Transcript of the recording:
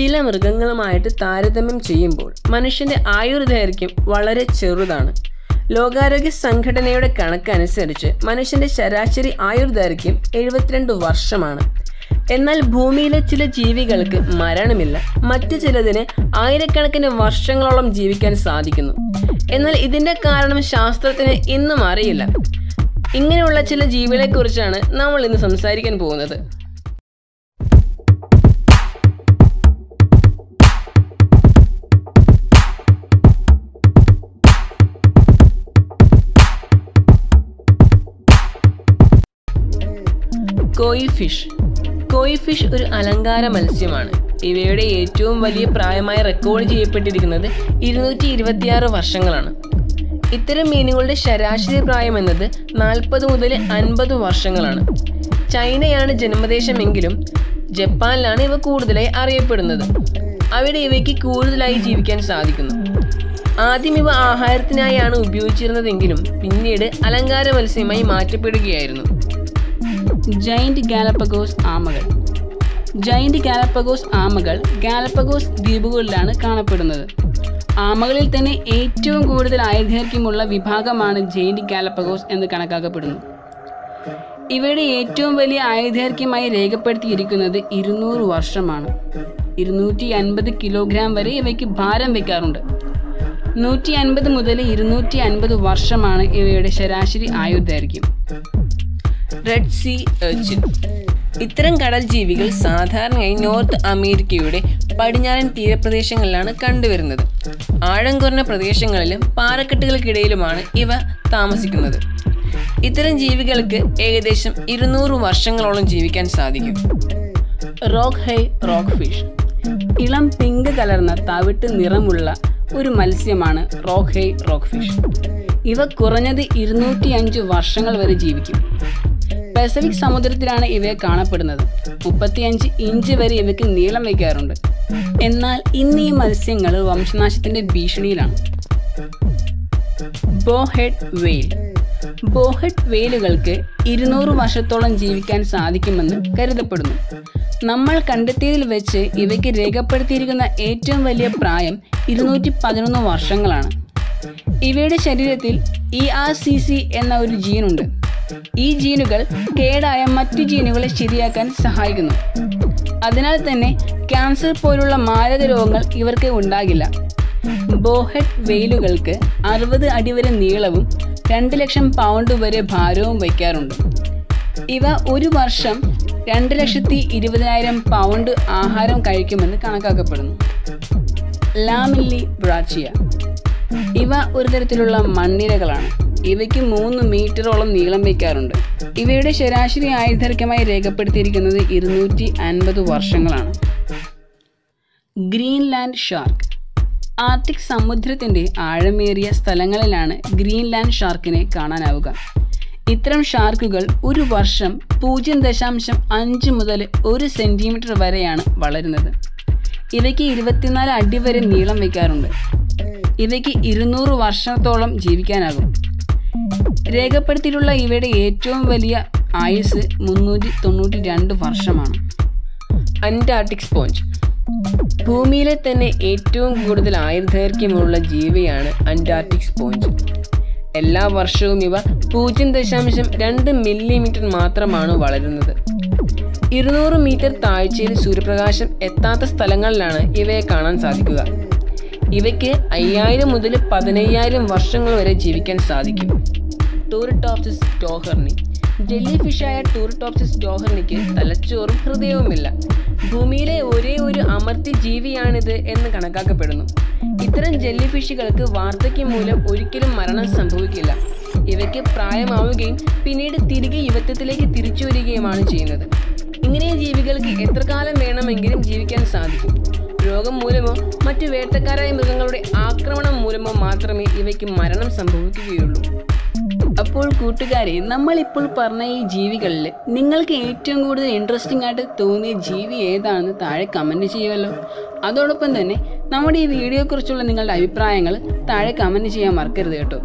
ചില മൃഗങ്ങളുമായിട്ട് താരതമ്യം ചെയ്യുമ്പോൾ മനുഷ്യന്റെ ആയുർദൈർഘ്യം വളരെ ചെറുതാണ്. ലോകാരോഗ്യ സംഘടനയുടെ കണക്കനുസരിച്ച് മനുഷ്യന്റെ ശരാശരി ആയുർദൈർഘ്യം എഴുപത്തിരണ്ട് വർഷമാണ്. എന്നാൽ ഭൂമിയിലെ ചില ജീവികൾക്ക് മരണമില്ല. മറ്റു ചിലതിന് ആയിരക്കണക്കിന് വർഷങ്ങളോളം ജീവിക്കാൻ സാധിക്കുന്നു. എന്നാൽ ഇതിന്റെ കാരണം ശാസ്ത്രത്തിന് ഇന്നും അറിയില്ല. ഇങ്ങനെയുള്ള ചില ജീവികളെക്കുറിച്ചാണ് നമ്മൾ ഇന്ന് സംസാരിക്കാൻ പോകുന്നത്. കോയി ഫിഷ് കോയി ഫിഷ് ഒരു അലങ്കാര മത്സ്യമാണ്. ഇവയുടെ ഏറ്റവും വലിയ പ്രായമായി റെക്കോർഡ് ചെയ്യപ്പെട്ടിരിക്കുന്നത് ഇരുന്നൂറ്റി ഇരുപത്തിയാറ് വർഷങ്ങളാണ്. ഇത്തരം മീനുകളുടെ ശരാശരി പ്രായം എന്നത് നാൽപ്പത് മുതൽ അൻപത് വർഷങ്ങളാണ്. ചൈനയാണ് ജന്മദേശമെങ്കിലും ജപ്പാനിലാണ് ഇവ കൂടുതലായി അറിയപ്പെടുന്നത്. അവിടെ ഇവയ്ക്ക് കൂടുതലായി ജീവിക്കാൻ സാധിക്കുന്നു. ആദ്യം ഇവ ആഹാരത്തിനായാണ് ഉപയോഗിച്ചിരുന്നതെങ്കിലും പിന്നീട് അലങ്കാര മത്സ്യമായി മാറ്റപ്പെടുകയായിരുന്നു. ജൈന്റ് ഗാലപ്പഗോസ് ആമകൾ. ജൈന്റ് ഗാലപ്പഗോസ് ആമകൾ ഗാലപ്പഗോസ് ദ്വീപുകളിലാണ് കാണപ്പെടുന്നത്. ആമകളിൽ തന്നെ ഏറ്റവും കൂടുതൽ ആയുർദൈർഘ്യമുള്ള വിഭാഗമാണ് ജൈന്റ് ഗാലപ്പഗോസ് എന്ന് കണക്കാക്കപ്പെടുന്നു. ഇവയുടെ ഏറ്റവും വലിയ ആയുർദൈർഘ്യമായി രേഖപ്പെടുത്തിയിരിക്കുന്നത് ഇരുന്നൂറ് വർഷമാണ്. ഇരുന്നൂറ്റി അൻപത് കിലോഗ്രാം വരെ ഇവയ്ക്ക് ഭാരം വയ്ക്കാറുണ്ട് നൂറ്റി അൻപത് മുതൽ ഇരുന്നൂറ്റി അൻപത് വർഷമാണ് ഇവയുടെ ശരാശരി ആയുർദൈർഘ്യം റെഡ് സീ എർച്ചിൻ ഇത്തരം കടൽ ജീവികൾ സാധാരണയായി നോർത്ത് അമേരിക്കയുടെ പടിഞ്ഞാറൻ തീരപ്രദേശങ്ങളിലാണ് കണ്ടുവരുന്നത്. ആഴം കുറഞ്ഞ പ്രദേശങ്ങളിലും പാറക്കെട്ടുകൾക്കിടയിലുമാണ് ഇവ താമസിക്കുന്നത്. ഇത്തരം ജീവികൾക്ക് ഏകദേശം ഇരുന്നൂറ് വർഷങ്ങളോളം ജീവിക്കാൻ സാധിക്കും. റോക്ക് ഹൈ റോക്ക് ഫിഷ് ഇളം പിങ്ക് കലർന്ന തവിട്ട് നിറമുള്ള ഒരു മത്സ്യമാണ് റോക്ക് ഹൈ റോക്ക് ഫിഷ് ഇവ കുറഞ്ഞത് ഇരുന്നൂറ്റി അഞ്ച് വർഷങ്ങൾ വരെ ജീവിക്കും. പസഫിക് സമുദ്രത്തിലാണ് ഇവയെ കാണപ്പെടുന്നത്. മുപ്പത്തിയഞ്ച് ഇഞ്ച് വരെ ഇവയ്ക്ക് നീളം വയ്ക്കാറുണ്ട്. എന്നാൽ ഇന്ന് ഈ മത്സ്യങ്ങൾ വംശനാശത്തിന്റെ ഭീഷണിയിലാണ്. ബോഹെഡ് വെയിൽ ബോഹെഡ് വെയിലുകൾക്ക് ഇരുന്നൂറ് വർഷത്തോളം ജീവിക്കാൻ സാധിക്കുമെന്ന് കരുതപ്പെടുന്നു. നമ്മൾ കണ്ടെത്തിയതിൽ വെച്ച് ഇവയ്ക്ക് രേഖപ്പെടുത്തിയിരിക്കുന്ന ഏറ്റവും വലിയ പ്രായം ഇരുന്നൂറ്റി പതിനൊന്ന് വർഷങ്ങളാണ്. ഇവയുടെ ശരീരത്തിൽ ഇ ആർ സി സി എന്ന ഒരു ജീനുണ്ട്. ഈ ജീനുകൾ കേടായ മറ്റു ജീനുകളെ ശരിയാക്കാൻ സഹായിക്കുന്നു. അതിനാൽ തന്നെ ക്യാൻസർ പോലുള്ള മാരക രോഗങ്ങൾ ഇവർക്ക് ഉണ്ടാകില്ല. ബോഹെഡ് വെയിലുകൾക്ക് അറുപത് അടി വരെ നീളവും രണ്ട് ലക്ഷം പൗണ്ട് വരെ ഭാരവും വയ്ക്കാറുണ്ട്. ഇവ ഒരു വർഷം രണ്ട് ലക്ഷത്തി ഇരുപതിനായിരം പൗണ്ട് ആഹാരം കഴിക്കുമെന്ന് കണക്കാക്കപ്പെടുന്നു. ലാമില്ലി ബ്രാച്ചിയ. ഇവ ഒരു തരത്തിലുള്ള മണ്ണിരകളാണ്. ഇവയ്ക്ക് മൂന്ന് മീറ്ററോളം നീളം വയ്ക്കാറുണ്ട്. ഇവയുടെ ശരാശരി ആയുർദൈർഘ്യമായി രേഖപ്പെടുത്തിയിരിക്കുന്നത് ഇരുന്നൂറ്റി അൻപത് വർഷങ്ങളാണ്. Greenland shark. ആർട്ടിക് സമുദ്രത്തിന്റെ ആഴമേറിയ സ്ഥലങ്ങളിലാണ് ഗ്രീൻലാൻഡ് ഷാർക്കിനെ കാണാനാവുക. ഇത്തരം ഷാർക്കുകൾ ഒരു വർഷം പൂജ്യം ദശാംശം അഞ്ച് മുതൽ ഒരു സെന്റിമീറ്റർ വരെയാണ് വളരുന്നത്. ഇവയ്ക്ക് ഇരുപത്തിനാല് അടി വരെ നീളം വയ്ക്കാറുണ്ട്. ഇവയ്ക്ക് ഇരുന്നൂറ് വർഷത്തോളം ജീവിക്കാനാകും. രേഖപ്പെടുത്തിയിട്ടുള്ള ഇവയുടെ ഏറ്റവും വലിയ ആയുസ് മുന്നൂറ്റി തൊണ്ണൂറ്റി രണ്ട് വർഷമാണ്. Antarctic sponge. ഭൂമിയിലെ തന്നെ ഏറ്റവും കൂടുതൽ ആയുർദൈർഘ്യമുള്ള ജീവിയാണ് അന്റാർട്ടിക് സ്പോഞ്ച്. എല്ലാ വർഷവും ഇവ പൂജ്യം ദശാംശം രണ്ട് മില്ലിമീറ്റർ മാത്രമാണ് വളരുന്നത്. ഇരുന്നൂറ് മീറ്റർ താഴ്ചയിൽ സൂര്യപ്രകാശം എത്താത്ത സ്ഥലങ്ങളിലാണ് ഇവയെ കാണാൻ സാധിക്കുക. ഇവയ്ക്ക് അയ്യായിരം മുതൽ പതിനയ്യായിരം വർഷങ്ങൾ വരെ ജീവിക്കാൻ സാധിക്കും. ടൂറിട്ടോപ്സിസ് ഡോഹർണി ജെല്ലി ഫിഷായ ടൂറിട്ടോപ്സിസ് ഡോഹർണിക്ക് തലച്ചോറും ഹൃദയവുമില്ല. ഭൂമിയിലെ ഒരേ ഒരു അമർത്തി ജീവിയാണിത് എന്ന് കണക്കാക്കപ്പെടുന്നു. ഇത്തരം ജെല്ലി ഫിഷുകൾക്ക് വാർദ്ധക്യം മൂലം ഒരിക്കലും മരണം സംഭവിക്കില്ല. ഇവയ്ക്ക് പ്രായമാവുകയും പിന്നീട് തിരികെ യുവത്വത്തിലേക്ക് തിരിച്ചു വരികയുമാണ് ചെയ്യുന്നത്. ഇങ്ങനെ ജീവികൾക്ക് എത്ര കാലം വേണമെങ്കിലും ജീവിക്കാൻ സാധിക്കും? രോഗം മൂലമോ മറ്റു വേട്ടക്കാരായ മൃഗങ്ങളുടെ ആക്രമണം മൂലമോ മാത്രമേ ഇവയ്ക്ക് മരണം സംഭവിക്കുകയുള്ളൂ. അപ്പോൾ കൂട്ടുകാരെ നമ്മളിപ്പോൾ പറഞ്ഞ ഈ ജീവികളിൽ നിങ്ങൾക്ക് ഏറ്റവും കൂടുതൽ ഇൻട്രസ്റ്റിംഗ് ആയിട്ട് തോന്നിയ ജീവി ഏതാണെന്ന് താഴെ കമന്റ് ചെയ്യുമല്ലോ. അതോടൊപ്പം തന്നെ നമ്മുടെ ഈ വീഡിയോയെക്കുറിച്ചുള്ള നിങ്ങളുടെ അഭിപ്രായങ്ങൾ താഴെ കമന്റ് ചെയ്യാൻ മറക്കരുത് കേട്ടോ.